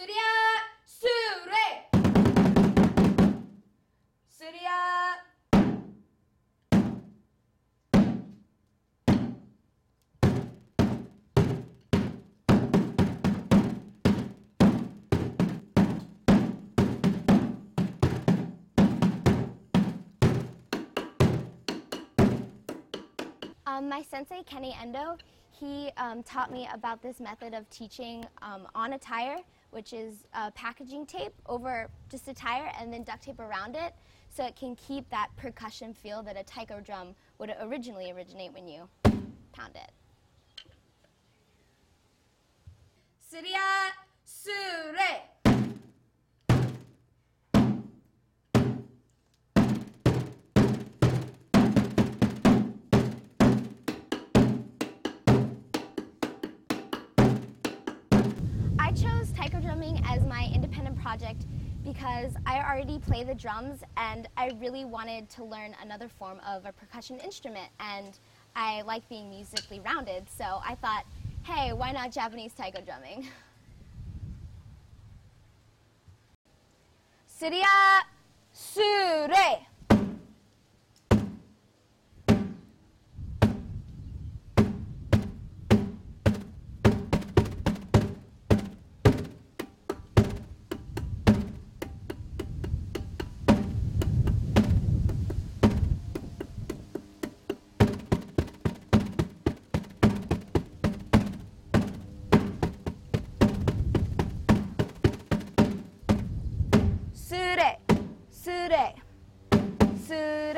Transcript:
Surya Sure Surya um, my sensei, Kenny Endo, he um, taught me about this method of teaching um, on a tire, which is uh, packaging tape over just a tire and then duct tape around it so it can keep that percussion feel that a taiko drum would originally originate when you pound it. 쓰리 I chose taiko drumming as my independent project because I already play the drums and I really wanted to learn another form of a percussion instrument and I like being musically rounded so I thought hey why not Japanese taiko drumming? Surya Sure today. See